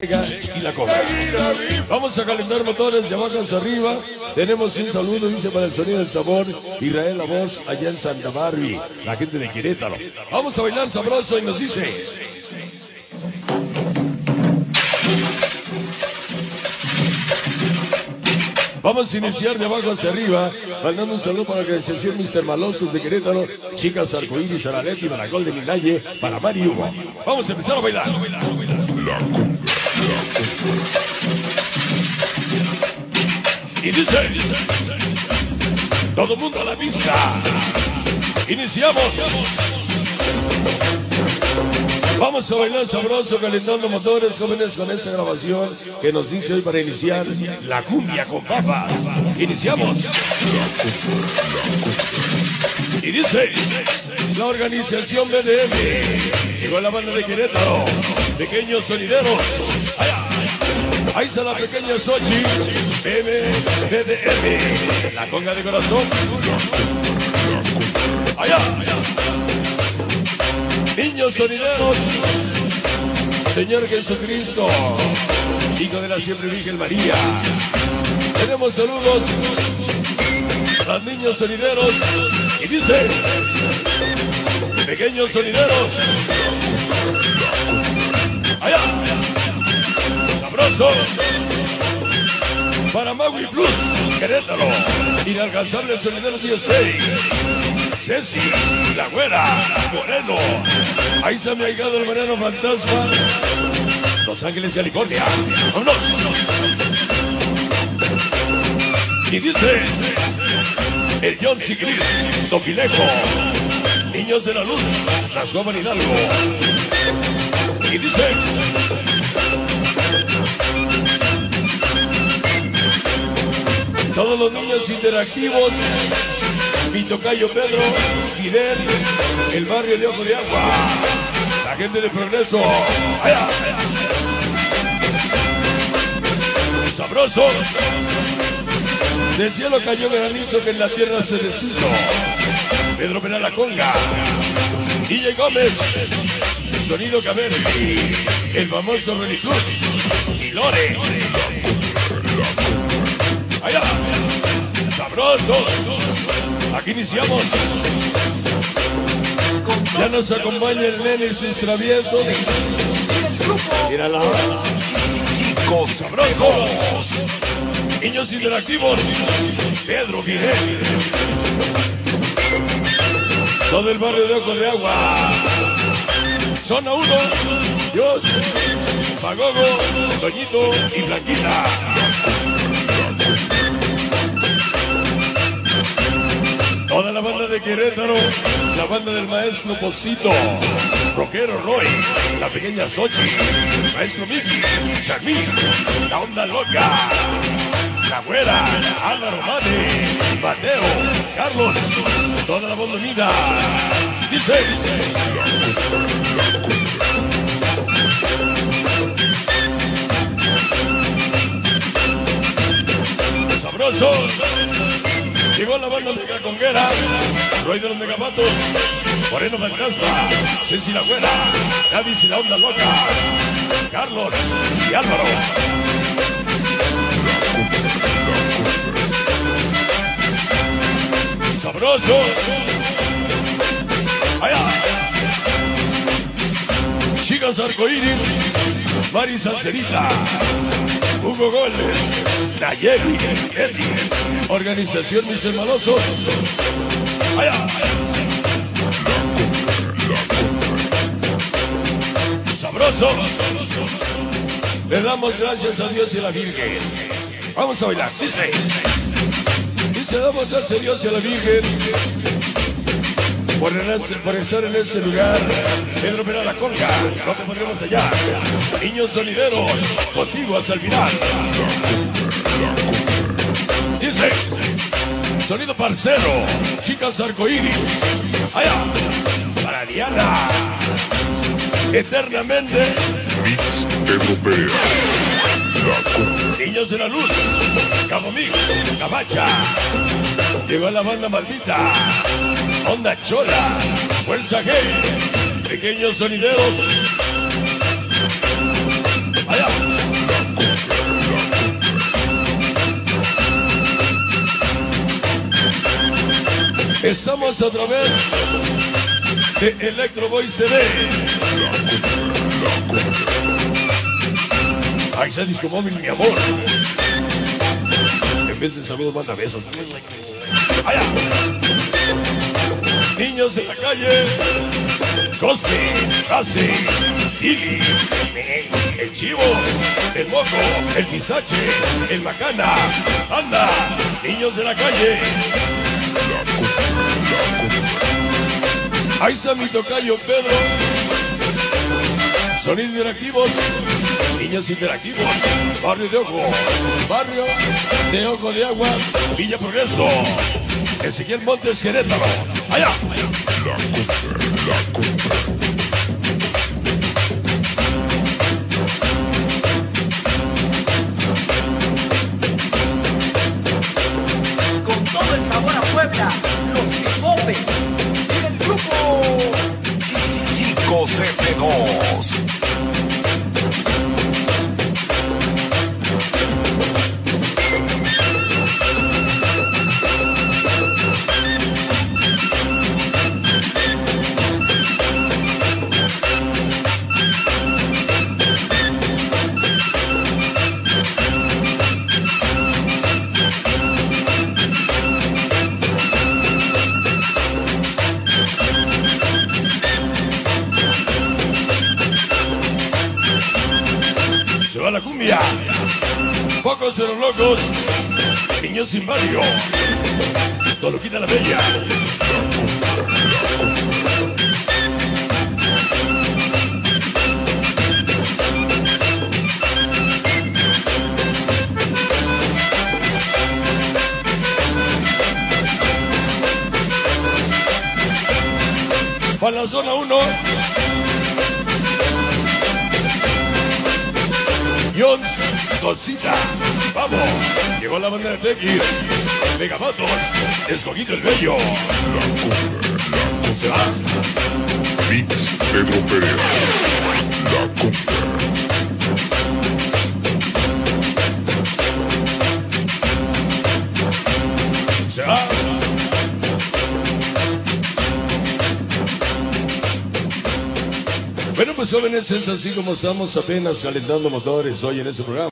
y la coca. Vamos a calentar motores de abajo hacia arriba. Tenemos un saludo, dice para el sonido del sabor. Israel La Voz allá en Santa Barbie, la gente de Querétaro. Vamos a bailar sabroso y nos dice. Vamos a iniciar de abajo hacia arriba, mandando un saludo para la organización Mr. Malosos de Querétaro, Chicas Arcoíris, Araleti, Maracol de Minaye, para Mari Hugo. Vamos a empezar a bailar. Dice, todo mundo a la pista. Iniciamos. Vamos a bailar sabroso, calentando motores, jóvenes, con esta grabación que nos dice hoy para iniciar la cumbia con papas. Iniciamos. Y dice, la organización BDM, llegó la banda de Querétaro, pequeños sonideros. Allá. Ahí está la pequeña Sochi, BDM, la conga de corazón. Allá. Niños sonideros, Señor Jesucristo, Hijo de la Siempre Virgen María. Tenemos saludos los niños sonideros y dice, pequeños sonideros, sabrosos, para Magui Plus, Querétaro, inalcanzable sonideros 16. Ceci, la güera, Moreno. Ahí se me ha llegado el Moreno Fantasma. Los Ángeles California. ¡Vámonos! Y dice el John Sigris, Topilejo, Niños de la Luz, Las Hidalgo. Todos los niños interactivos mi tocayo Pedro, Fidel, el barrio de Ojo de Agua, la gente de Progreso, allá, allá. sabroso. Del cielo cayó granizo que en la tierra se deshizo. Pedro Penal Conga, DJ Gómez, Sonido Caberti, el famoso Relicruz y Lore. Allá, sabroso. Aquí iniciamos. Ya nos acompaña el nene y sus traviesos. La chicos sabrosos. Niños interactivos. Pedro Fidel. Todo el barrio de Ojo de Agua. Zona 1. Dios. Pagogo. Toñito y Blanquita. Toda la banda de Querétaro, la banda del maestro Posito, Rockero Roy, la pequeña Sochi, maestro Miki, Chagmí, la onda loca, la güera, Álvaro Mane, Mateo, Carlos, toda la banda unida. Dice, sabrosos. Llegó la banda de Caconguera, Roy de los Megapatos, Moreno Fantasma, Ceci la Güera, Gavis y la Onda Loca, Carlos y Álvaro. Sabroso. Chicas Arcoíris, Mari Sancerita. Hugo Gómez, Nayeli, Organización Mis Malosos. Allá. Sabroso. Le damos gracias a Dios y a la Virgen. Vamos a bailar, dice. Dice, damos gracias a Dios y a la Virgen por, este, por, estar en este lugar. Pedro Pera la Colga, no te pondremos allá. Niños sonideros, contigo hasta el final. Dice, sonido parcero, chicas arcoíris. Allá, para Diana. Eternamente. Mix Europea. Niños de la luz, Cabo Mix, Cabacha. Llegó la banda maldita. Onda Chola, Fuerza Gay, Pequeños Sonideros. Allá. Estamos a través de Electro Boys TV. Ahí está Disco Móvil, mi amor. En de saludos, manda besos. Allá. Niños en la calle. Cosme, Casi, Dili, el Chivo, el Moco, el Pisache, el Macana. Anda, niños de la calle. Ahí está mi tocayo Pedro. Sonidos interactivos. Niños interactivos. Barrio de Ojo. Barrio de Ojo de Agua. Villa Progreso. Ezequiel Montes Querétaro. Allá. con Pocos de los locos. Niños sin barrio. Toluquita la Bella. Para la zona 1. Jones, Cosita, vamos, llegó la banda de Tequis, Megamotos, escogido el bello. Se va, Mix Pedro Perea. La cumbia. se va. Bueno, pues jóvenes, es así como estamos apenas calentando motores hoy en este programa.